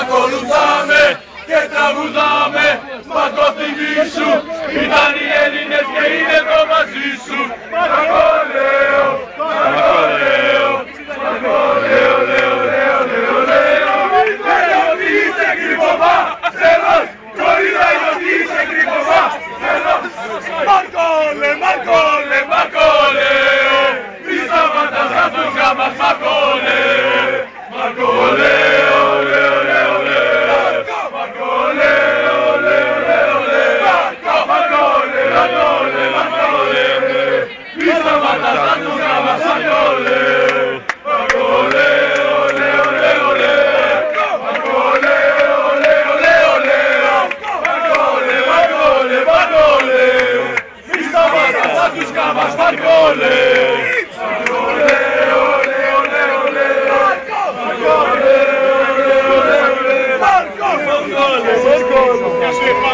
Ακολουθάμε και τραγουδάμε. Μα το θυμίσου Ήταν οι Έλληνες και είναι το μαζί σου. llamas Marcoles. Marcos, Marcos, Marcos, Marcos,